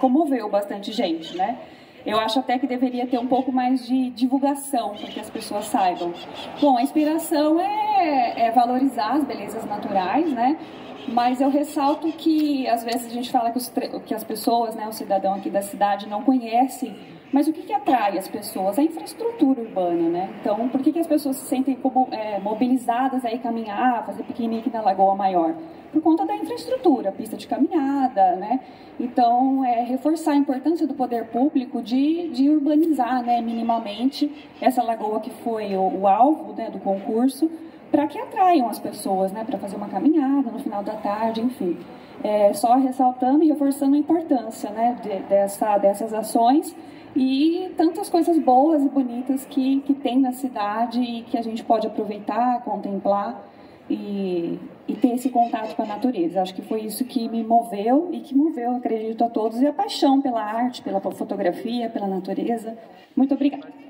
comoveu bastante gente, né? Eu acho até que deveria ter um pouco mais de divulgação para que as pessoas saibam. Bom, a inspiração é, é valorizar as belezas naturais, né? Mas eu ressalto que às vezes a gente fala que, os, que as pessoas, né, o cidadão aqui da cidade não conhece, mas o que, que atrai as pessoas? A infraestrutura urbana, né? Então, por que, que as pessoas se sentem como, é, mobilizadas a ir caminhar, fazer piquenique na Lagoa Maior? Por conta da infraestrutura, pista de caminhada, né? Então, é reforçar a importância do poder público de, de urbanizar, né, minimamente, essa lagoa que foi o, o alvo né, do concurso, para que atraiam as pessoas, né, para fazer uma caminhada no final da tarde, enfim. É, só ressaltando e reforçando a importância né, de, dessa, dessas ações e tantas coisas boas e bonitas que, que tem na cidade e que a gente pode aproveitar, contemplar e, e ter esse contato com a natureza. Acho que foi isso que me moveu e que moveu, acredito, a todos, e a paixão pela arte, pela fotografia, pela natureza. Muito obrigada.